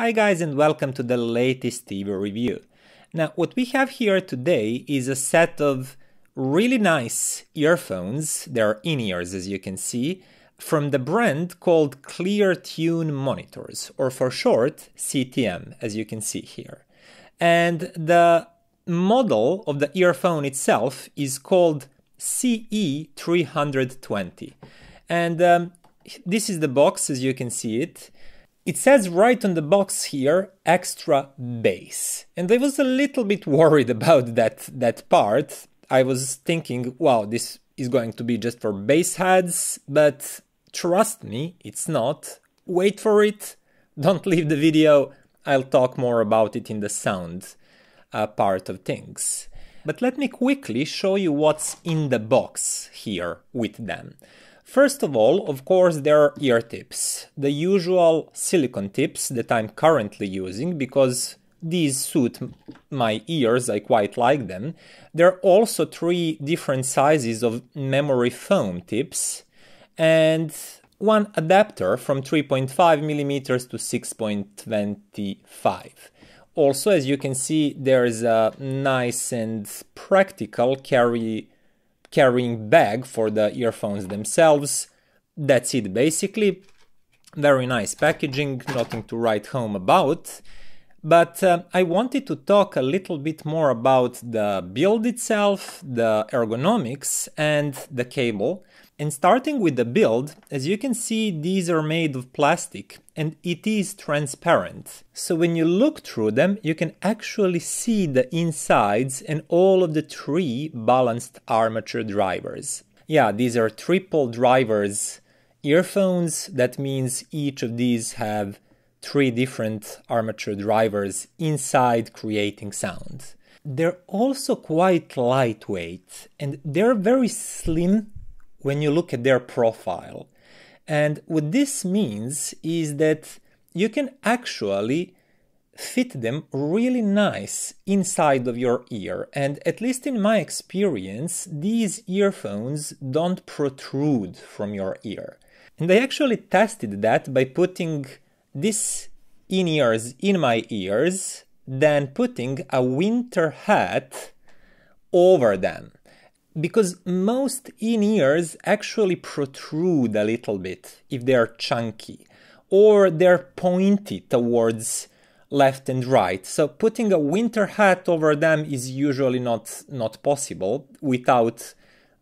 Hi guys and welcome to the latest TV review. Now what we have here today is a set of really nice earphones, they're in-ears as you can see, from the brand called ClearTune Monitors, or for short CTM as you can see here. And the model of the earphone itself is called CE320. And um, this is the box as you can see it. It says right on the box here, extra bass. And I was a little bit worried about that, that part. I was thinking, wow, this is going to be just for bass heads, but trust me, it's not. Wait for it, don't leave the video, I'll talk more about it in the sound uh, part of things. But let me quickly show you what's in the box here with them. First of all, of course, there are ear tips, the usual silicone tips that I'm currently using because these suit my ears, I quite like them. There are also three different sizes of memory foam tips and one adapter from 3.5 millimeters to 6.25. Also, as you can see, there is a nice and practical carry carrying bag for the earphones themselves. That's it basically. Very nice packaging, nothing to write home about. But uh, I wanted to talk a little bit more about the build itself, the ergonomics, and the cable. And starting with the build, as you can see, these are made of plastic and it is transparent. So when you look through them, you can actually see the insides and all of the three balanced armature drivers. Yeah, these are triple drivers earphones. That means each of these have three different armature drivers inside creating sound. They're also quite lightweight and they're very slim when you look at their profile. And what this means is that you can actually fit them really nice inside of your ear. And at least in my experience, these earphones don't protrude from your ear. And I actually tested that by putting this in ears in my ears, then putting a winter hat over them because most in-ears actually protrude a little bit if they're chunky or they're pointy towards left and right. So putting a winter hat over them is usually not not possible without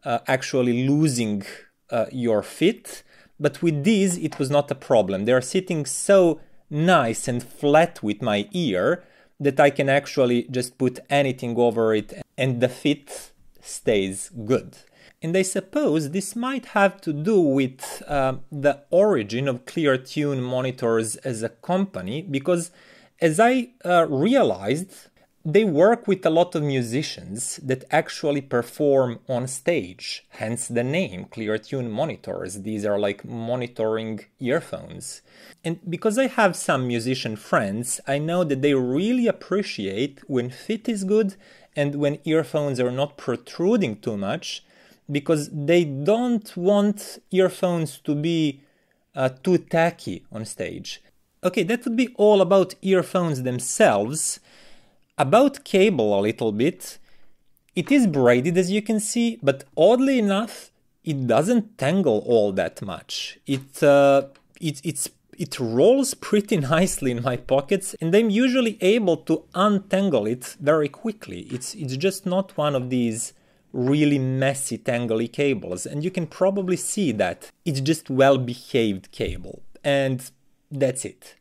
uh, actually losing uh, your fit. But with these, it was not a problem. They're sitting so nice and flat with my ear that I can actually just put anything over it and the fit stays good. And I suppose this might have to do with uh, the origin of ClearTune monitors as a company, because as I uh, realized, they work with a lot of musicians that actually perform on stage, hence the name ClearTune monitors. These are like monitoring earphones. And because I have some musician friends, I know that they really appreciate when fit is good and when earphones are not protruding too much because they don't want earphones to be uh, too tacky on stage. Okay, that would be all about earphones themselves. About cable a little bit. It is braided as you can see, but oddly enough, it doesn't tangle all that much. It, uh, it, it's it rolls pretty nicely in my pockets and I'm usually able to untangle it very quickly. It's, it's just not one of these really messy tangly cables and you can probably see that it's just well behaved cable and that's it.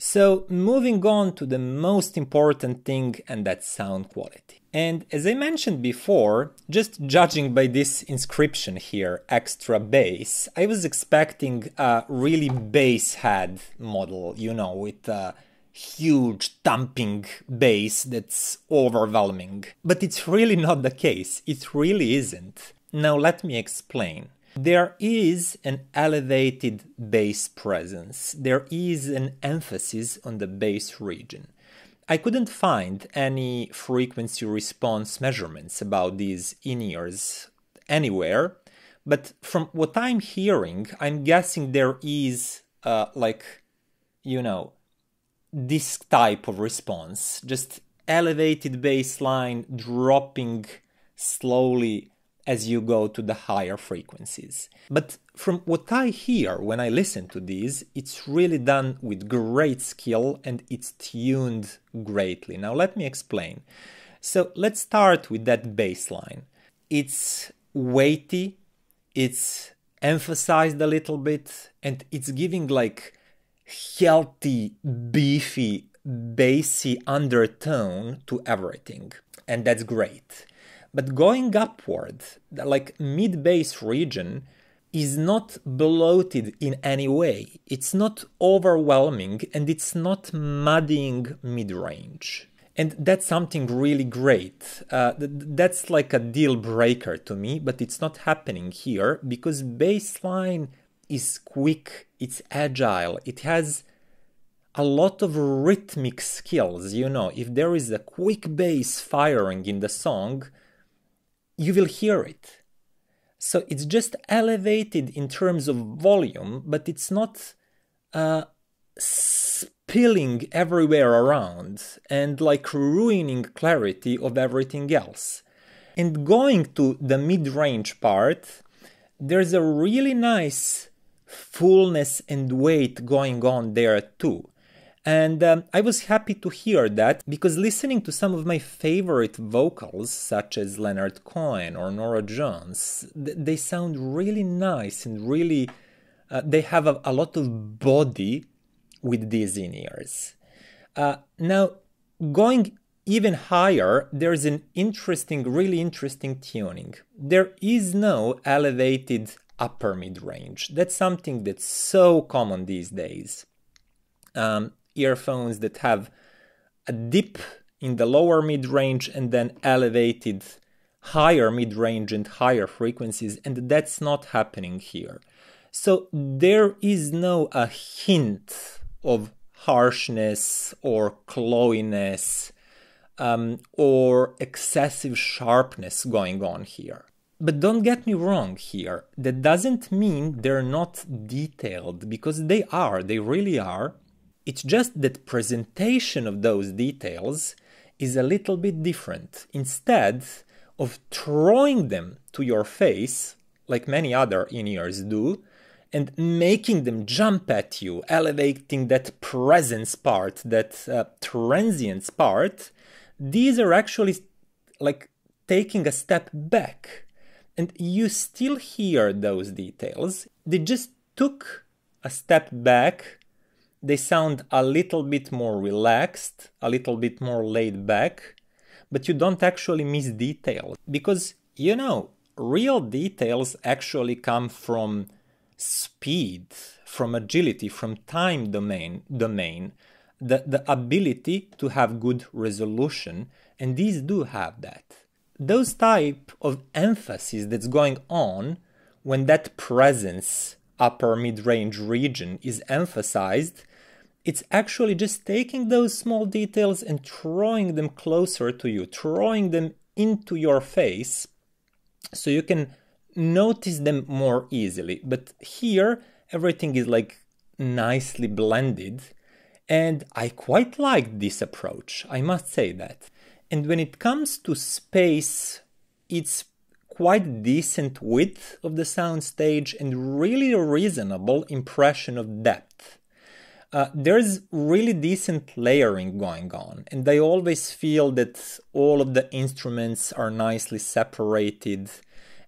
So moving on to the most important thing and that's sound quality. And as I mentioned before, just judging by this inscription here, extra bass, I was expecting a really bass head model, you know, with a huge thumping bass that's overwhelming. But it's really not the case, it really isn't. Now let me explain. There is an elevated bass presence. There is an emphasis on the bass region. I couldn't find any frequency response measurements about these in-ears anywhere, but from what I'm hearing, I'm guessing there is uh, like, you know, this type of response, just elevated bass line dropping slowly as you go to the higher frequencies. But from what I hear when I listen to these, it's really done with great skill and it's tuned greatly. Now let me explain. So let's start with that bass line. It's weighty, it's emphasized a little bit, and it's giving like healthy, beefy, bassy undertone to everything. And that's great. But going upward, like mid bass region, is not bloated in any way. It's not overwhelming and it's not muddying mid range. And that's something really great. Uh, that's like a deal breaker to me, but it's not happening here because bassline is quick, it's agile, it has a lot of rhythmic skills. You know, if there is a quick bass firing in the song, you will hear it. So it's just elevated in terms of volume, but it's not uh, spilling everywhere around and like ruining clarity of everything else. And going to the mid range part, there's a really nice fullness and weight going on there too. And um, I was happy to hear that because listening to some of my favorite vocals, such as Leonard Cohen or Norah Jones, th- they sound really nice and really, uh, they have a, a, lot of body with these in ears. Uh, now, going even higher, there's an interesting, really interesting tuning. There is no elevated upper mid range. That's something that's so common these days. Um, earphones that have a dip in the lower mid range and then elevated higher mid range and higher frequencies, and that's not happening here. So there is no a hint of harshness or clawiness um, or excessive sharpness going on here. But don't get me wrong here. That doesn't mean they're not detailed because they are, they really are. It's just that presentation of those details is a little bit different. Instead of throwing them to your face, like many other in-ears do, and making them jump at you, elevating that presence part, that uh, transients part, these are actually like taking a step back. And you still hear those details. They just took a step back they sound a little bit more relaxed, a little bit more laid back, but you don't actually miss details because you know, real details actually come from speed, from agility, from time domain domain, the, the ability to have good resolution, and these do have that. Those type of emphasis that's going on when that presence upper mid-range region is emphasized it's actually just taking those small details and drawing them closer to you, drawing them into your face so you can notice them more easily. But here, everything is like nicely blended, and I quite like this approach, I must say that. And when it comes to space, it's quite decent width of the soundstage and really a reasonable impression of depth uh, there's really decent layering going on, and I always feel that all of the instruments are nicely separated,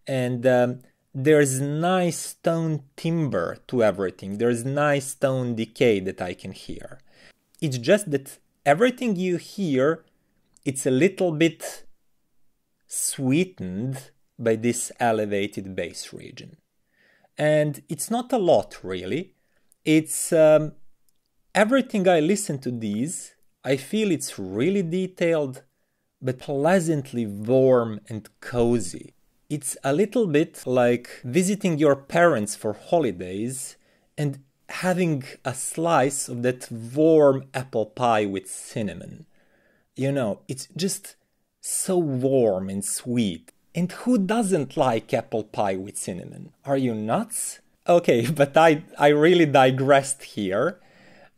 and um, there's nice tone timbre to everything. There's nice tone decay that I can hear. It's just that everything you hear, it's a little bit sweetened by this elevated bass region. And it's not a lot really. It's um, everything I listen to these, I feel it's really detailed, but pleasantly warm and cozy. It's a little bit like visiting your parents for holidays and having a slice of that warm apple pie with cinnamon. You know, it's just so warm and sweet. And who doesn't like apple pie with cinnamon? Are you nuts? Okay, but I, I really digressed here.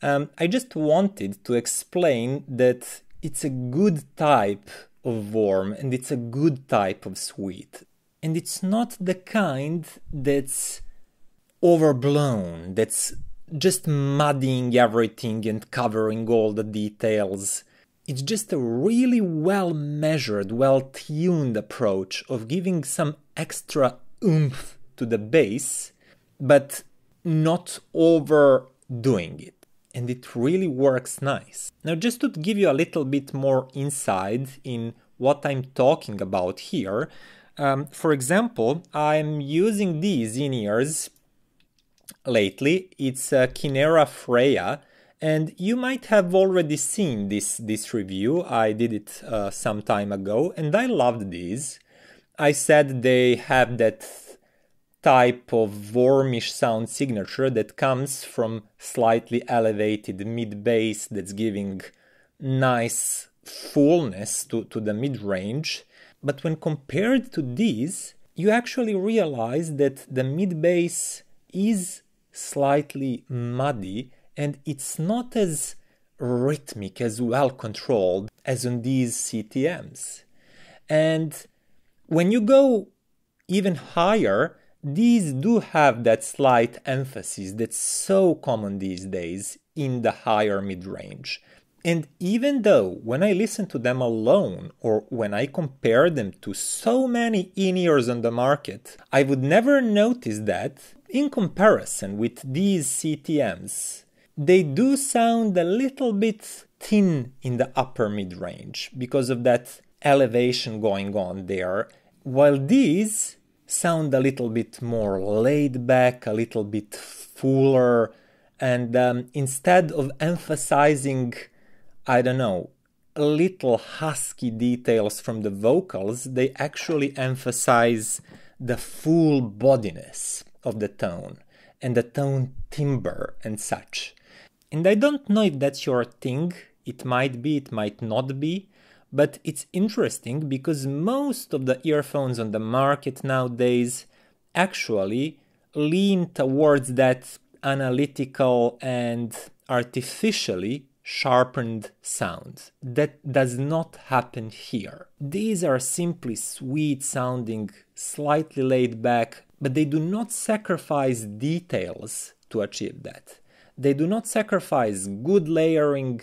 Um, I just wanted to explain that it's a good type of warm and it's a good type of sweet. And it's not the kind that's overblown, that's just muddying everything and covering all the details. It's just a really well measured, well tuned approach of giving some extra oomph to the bass, but not overdoing it. And it really works nice. Now, just to give you a little bit more insight in what I'm talking about here, um, for example, I'm using these in ears lately. It's a Kinera Freya, and you might have already seen this this review. I did it uh, some time ago, and I loved these. I said they have that type of warmish sound signature that comes from slightly elevated mid bass that's giving nice fullness to, to the mid range. But when compared to these, you actually realize that the mid bass is slightly muddy and it's not as rhythmic, as well controlled as on these CTMs. And when you go even higher, these do have that slight emphasis that's so common these days in the higher mid range. And even though when I listen to them alone or when I compare them to so many in ears on the market, I would never notice that in comparison with these CTMs, they do sound a little bit thin in the upper mid range because of that elevation going on there, while these sound a little bit more laid back, a little bit fuller, and um, instead of emphasizing, I don't know, little husky details from the vocals, they actually emphasize the full bodiness of the tone and the tone timbre and such. And I don't know if that's your thing, it might be, it might not be, but it's interesting because most of the earphones on the market nowadays actually lean towards that analytical and artificially sharpened sound. That does not happen here. These are simply sweet sounding, slightly laid back, but they do not sacrifice details to achieve that. They do not sacrifice good layering,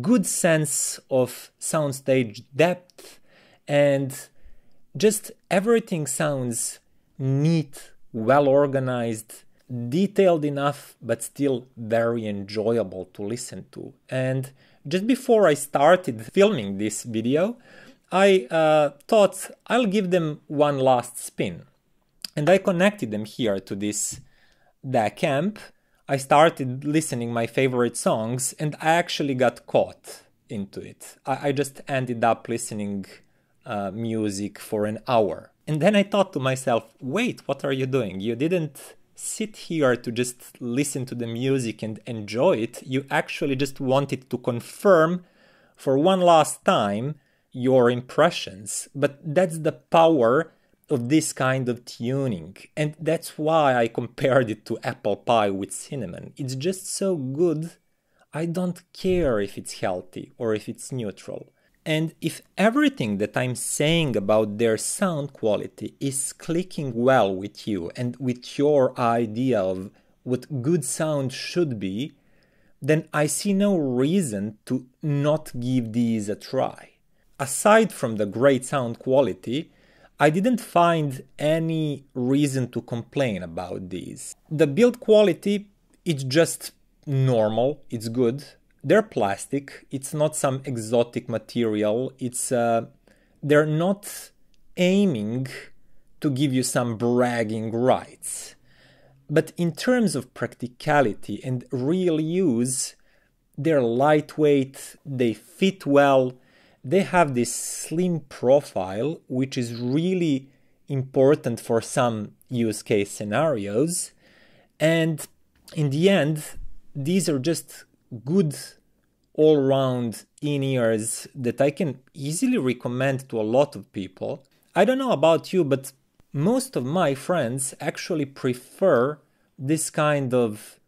good sense of soundstage depth, and just everything sounds neat, well organized, detailed enough, but still very enjoyable to listen to. And just before I started filming this video, I uh, thought I'll give them one last spin. And I connected them here to this DAC amp I started listening my favorite songs and I actually got caught into it. I, I just ended up listening uh, music for an hour. And then I thought to myself, wait, what are you doing? You didn't sit here to just listen to the music and enjoy it. You actually just wanted to confirm for one last time your impressions. But that's the power of this kind of tuning. And that's why I compared it to apple pie with cinnamon. It's just so good, I don't care if it's healthy or if it's neutral. And if everything that I'm saying about their sound quality is clicking well with you and with your idea of what good sound should be, then I see no reason to not give these a try. Aside from the great sound quality, I didn't find any reason to complain about these. The build quality, it's just normal, it's good. They're plastic, it's not some exotic material, it's uh, they're not aiming to give you some bragging rights. But in terms of practicality and real use, they're lightweight, they fit well, they have this slim profile, which is really important for some use case scenarios. And in the end, these are just good all round in ears that I can easily recommend to a lot of people. I don't know about you, but most of my friends actually prefer this kind of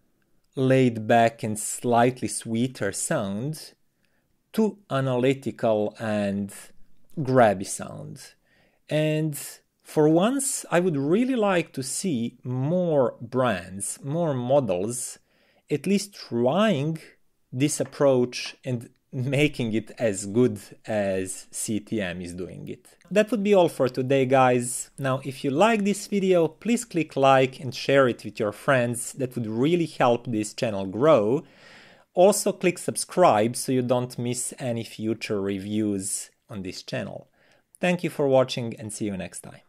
laid back and slightly sweeter sound to analytical and grabby sound. And for once, I would really like to see more brands, more models, at least trying this approach and making it as good as CTM is doing it. That would be all for today guys. Now if you like this video, please click like and share it with your friends. That would really help this channel grow. Also click subscribe so you don't miss any future reviews on this channel. Thank you for watching and see you next time.